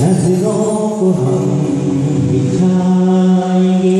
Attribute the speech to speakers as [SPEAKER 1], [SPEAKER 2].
[SPEAKER 1] 夏のご飯みたいに